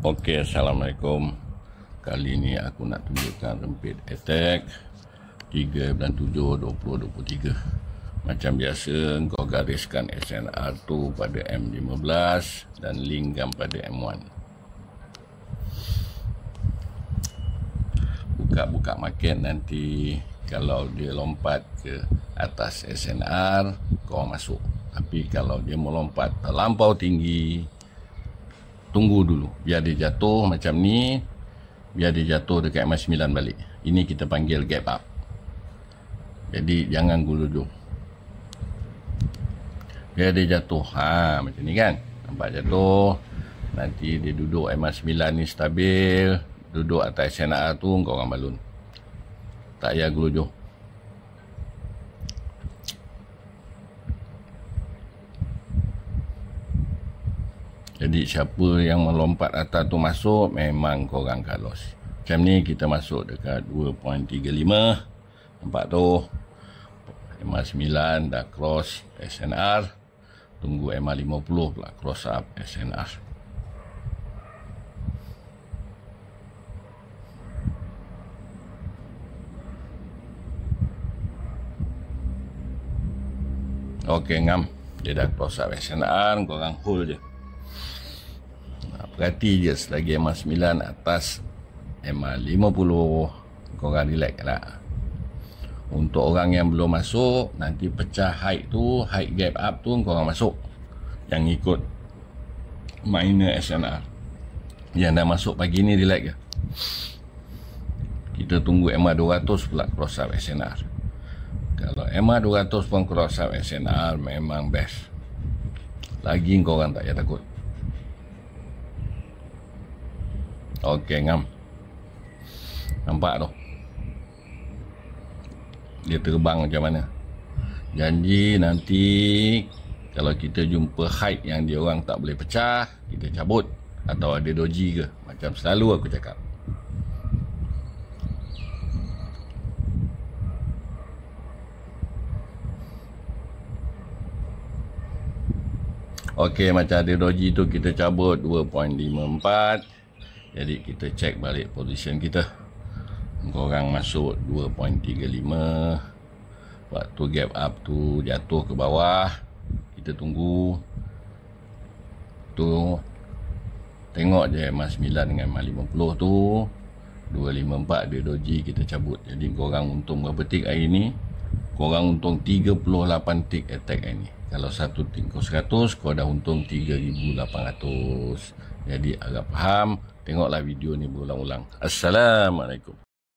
Okey, Assalamualaikum. Kali ni aku nak tunjukkan rempit attack 3 bulan 7 2023. Macam biasa, kau gariskan SNR tu pada M15 dan linkkan pada M1. Buka-buka market nanti kalau dia lompat ke atas SNR, kau masuk. Tapi kalau dia melompat terlampau tinggi, tunggu dulu. Biar dia jatuh macam ni biar dia jatuh dekat MA9 balik. Ini kita panggil gap up. Jadi jangan guluju biar dia jatuh. Ha macam ni kan? Nampak jatuh. Nanti dia duduk MA9 ni stabil. Duduk atas SNR tu kau orang balun. Tak payah guluju Jadi siapa yang melompat atas tu masuk memang korang kalos. Macam ni kita masuk dekat 2.35. Nampak tu. MA9 dah cross SNR. Tunggu MA50 pula cross up SNR. Okey ngam. Dia dah cross up SNR. Korang hold je. Berarti je selagi MA9 atas MA50 korang relax lah. Untuk orang yang belum masuk, nanti pecah height tu, height gap up tu korang masuk. Yang ikut minor SNR. Yang dah masuk pagi ni relax je. Kita tunggu MA200 pula cross up SNR. Kalau MA200 pun cross up SNR memang best. Lagi korang tak payah takut. Okey ngam. Nampak tu. Dia terbang macam mana. Janji nanti kalau kita jumpa height yang dia orang tak boleh pecah, kita cabut atau ada doji ke. Macam selalu aku cakap. Okey macam ada doji tu kita cabut 2.54 jadi kita cek balik position kita. Korang masuk 2.35 waktu gap up tu jatuh ke bawah. Kita tunggu. Tu. Tengok je MA 9 dengan MA 50 tu. 254 dia doji kita cabut. Jadi korang untung berapa tik hari ni? Korang untung 38 tik attack hari ni kalau satu kau 100 kau dah untung 3800 jadi agak faham Tengoklah video ni berulang-ulang. Assalamualaikum.